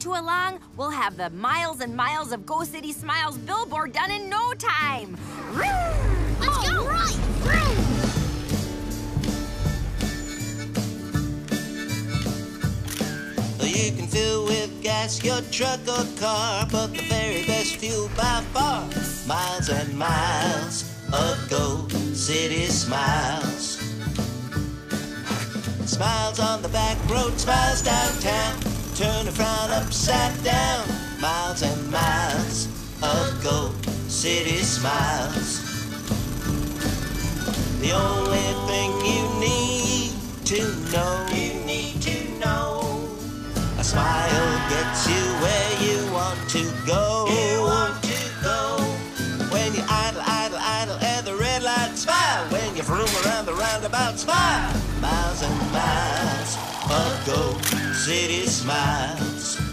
too long, we'll have the miles and miles of Go City Smiles billboard done in no time. Let's go! Right! You can fill with gas your truck or car, but the very best fuel by far. Miles and miles of Go City Smiles. Smiles on the back road, smiles downtown. Turn a frown upside down. Miles and miles of Go City Smiles. The only thing you need to know. You need to know. A smile gets you where you want to go. You want to go. When you idle, idle, idle at the red light, smile. When you vroom around the roundabout, smile. Miles and miles of Go city smiles